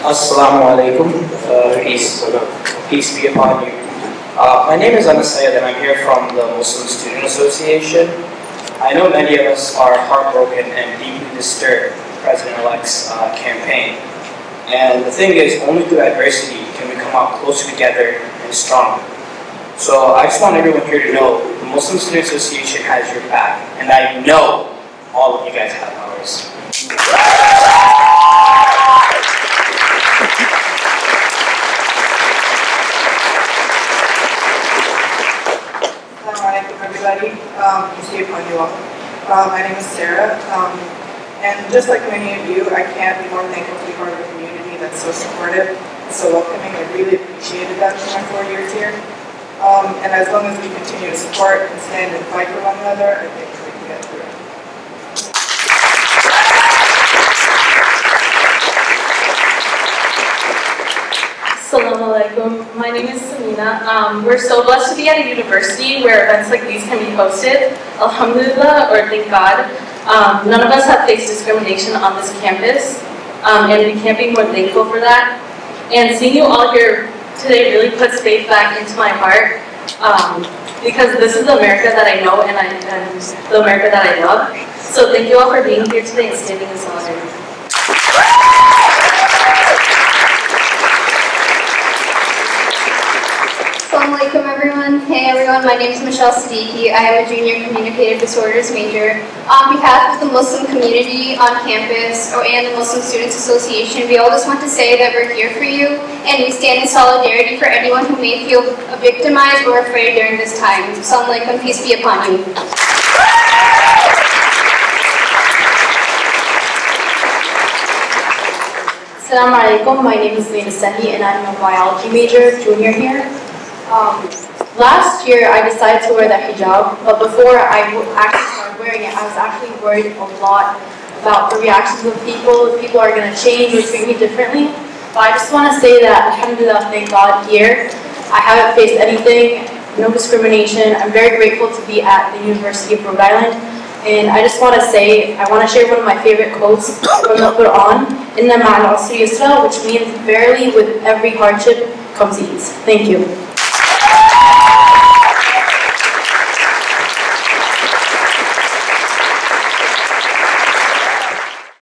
Assalamu alaikum. Uh, peace, peace be upon you. Uh, my name is Anas Syed and I'm here from the Muslim Student Association. I know many of us are heartbroken and deeply disturbed President-elect's uh, campaign. And the thing is, only through adversity can we come out closer together and stronger. So I just want everyone here to know the Muslim Student Association has your back, and I know all of you guys have ours. Assalamu alaikum, everybody. Um, you all. Uh, my name is Sarah, um, and just like many of you, I can't be more thankful to be part of a community that's so supportive, so welcoming. I really appreciated that in my four years here. Um, and as long as we continue to support and stand and fight for one another, I think we can get through it. Assalamu alaikum. My name is Um, we're so blessed to be at a university where events like these can be hosted. Alhamdulillah, or thank God. Um, none of us have faced discrimination on this campus, um, and we can't be more thankful for that. And seeing you all here today really puts faith back into my heart, um, because this is the America that I know and, I, and the America that I love. So thank you all for being here today and standing in solidarity. Assalamu alaikum everyone. My name is Michelle Siddiqui. I am a junior communicative disorders major. On behalf of the Muslim community on campus or and the Muslim Students Association, we all just want to say that we're here for you and we stand in solidarity for anyone who may feel victimized or afraid during this time. Assalamu alaikum, peace be upon you. Assalamu alaikum. My name is Lena Sehi and I'm a biology major, junior here. Um, last year I decided to wear the hijab, but before I actually started wearing it, I was actually worried a lot about the reactions of people, if people are going to change or treat me differently. But I just want to say that, alhamdulillah, thank God here, I haven't faced anything, no discrimination. I'm very grateful to be at the University of Rhode Island. And I just want to say, I want to share one of my favorite quotes from the Quran, Inna ma'al usri yusra, which means verily with every hardship comes ease. Thank you.